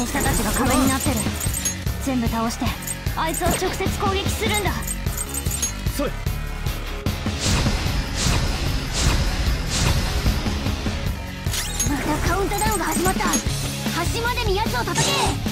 手下たちが壁になってる。全部倒してあいつを直接攻撃するんだ。それまたカウントダウンが始まった。端までに奴を叩け。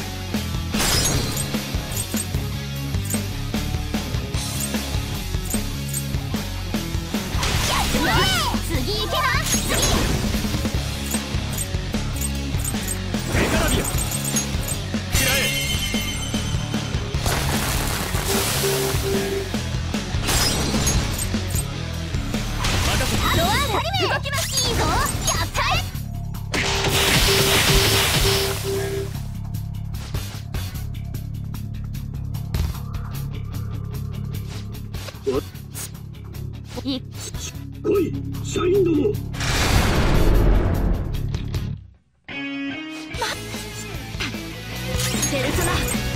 セルトナ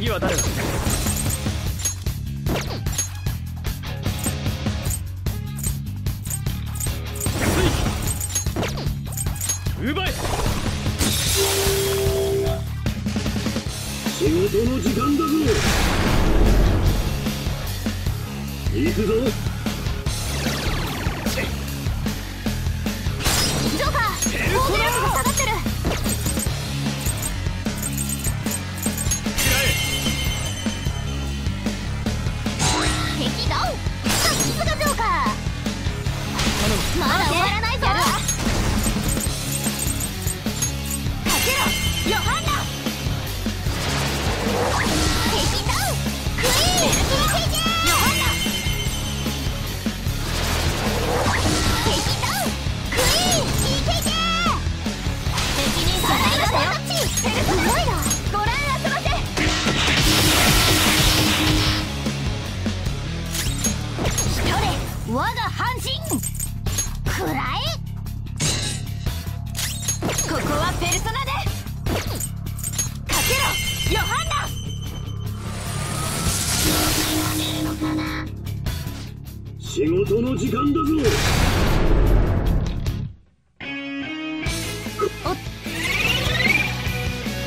次は誰だの時間だぞ行くぞ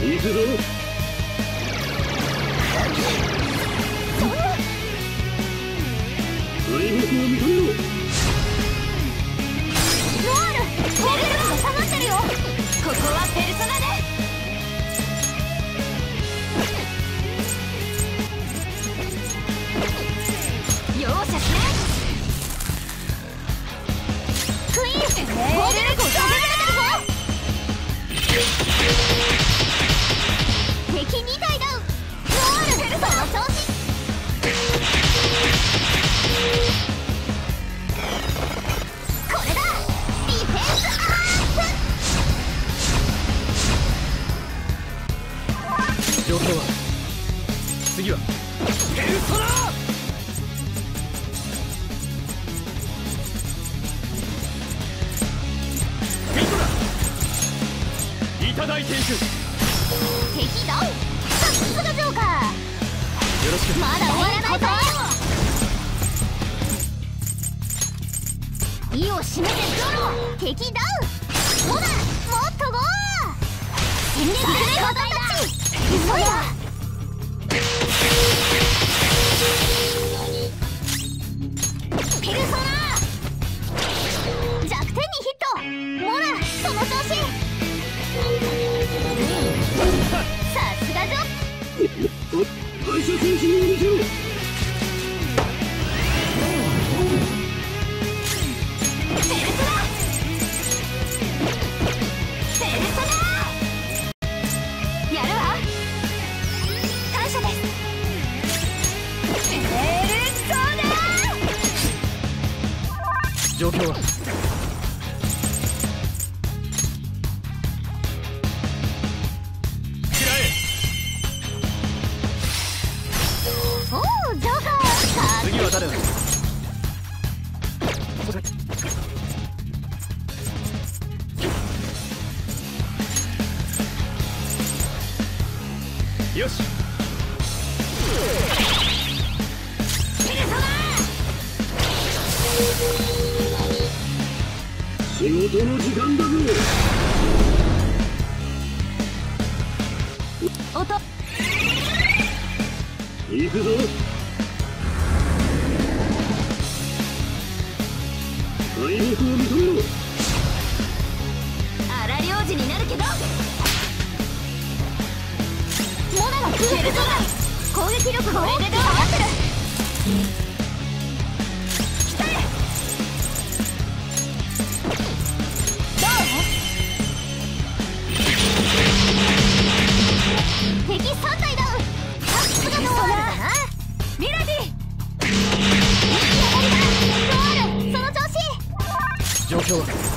行くぞいただいていく敵ダウンさす。がジョーカーよろしくまだ。終わらないぞ意を。締めてゾロ敵ダウンそうもっとゴー戦略たち急い弱点にヒットモラその調子 Thank you. 音。行くぞ。敗北を認めろ荒領事になるけど。モナがルソナ攻撃力がこれで変わってる子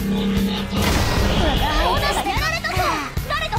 オーナーがやられたぞ。誰だ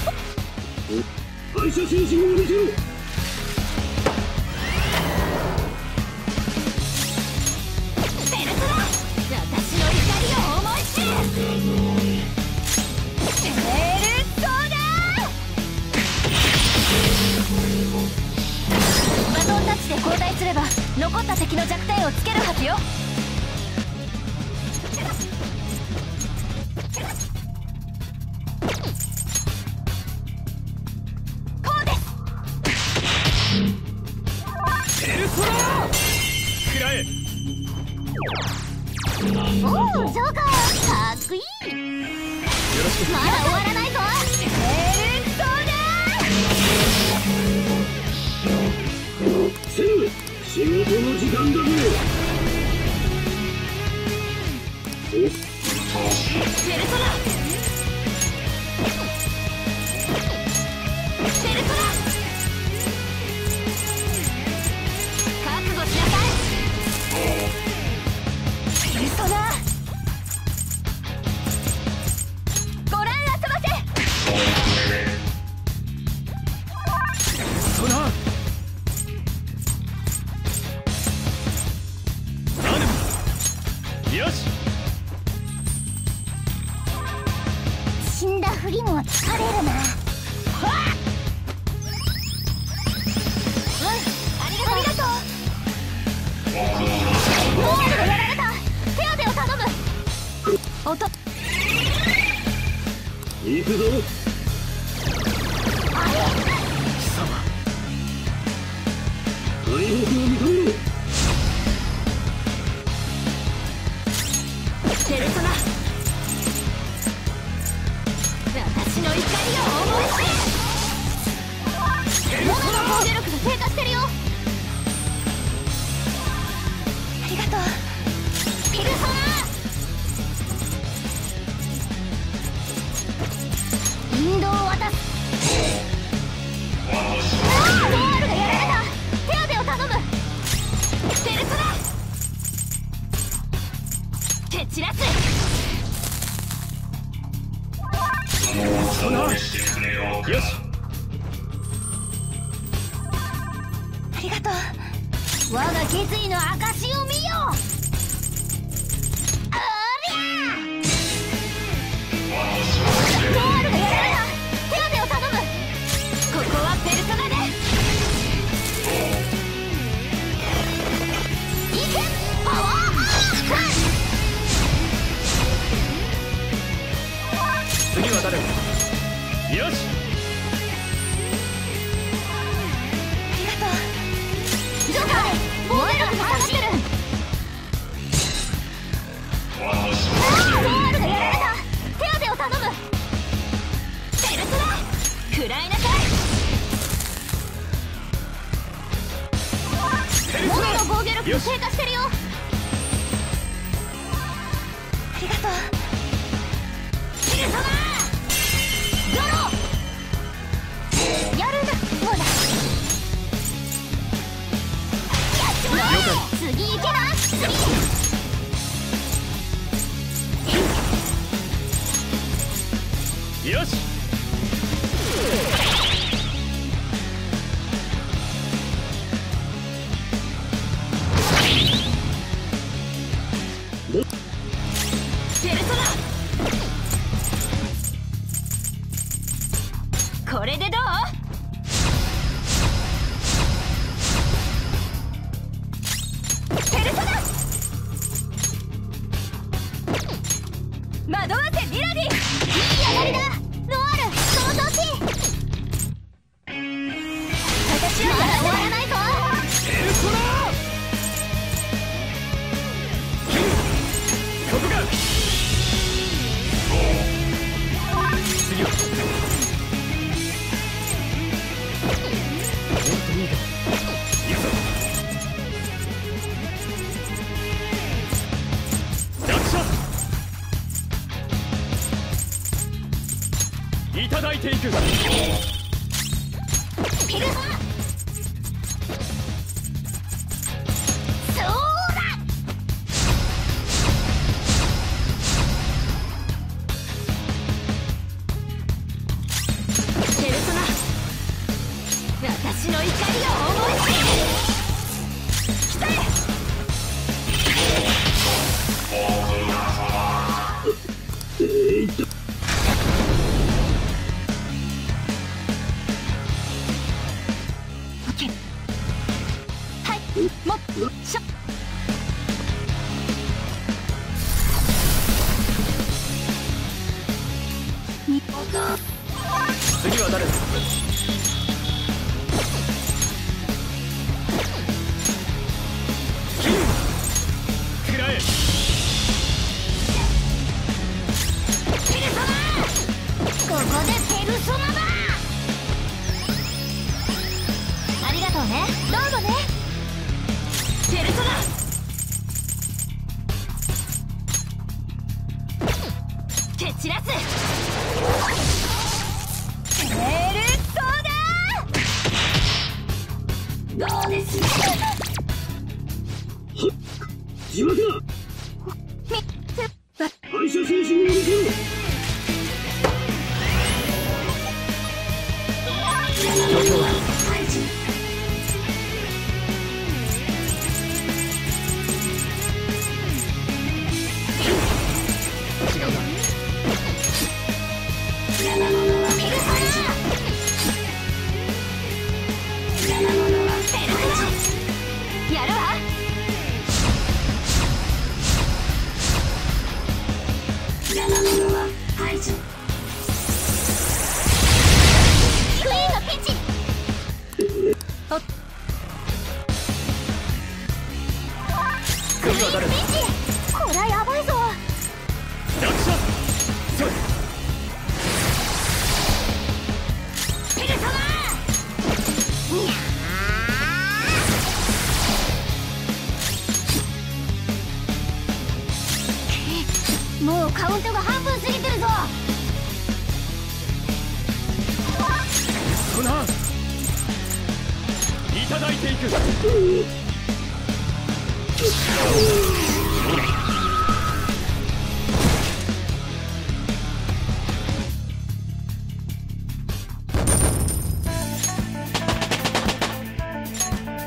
の時んだふりも疲れるな。と行くぞ。貴様。敗北を認めろ防御力が低下してるよ。ありがとう。ペルソナ引導を渡す。あーゴールがやられた手当て。を頼むペルソナ蹴散らすソナよし我が決意の証を見よおりゃゴールがやられた手当てを頼むここはベルトナでいけパワーアー次は誰よし。力低下してるよ。ありがとう。様ロやるなやっちまえ次行け次。よし。ていくピルバ私の怒りをはっ自爆だもうカウントが半分過ぎてるぞ。そないていく。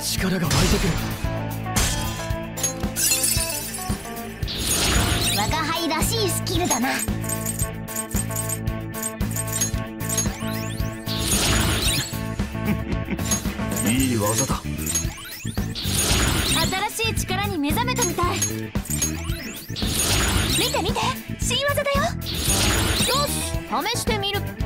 力が湧いてくる。隊らしいスキルだな。いい技だ。新しい力に目覚めたみたい。見て見て新技だよ。よし試してみる。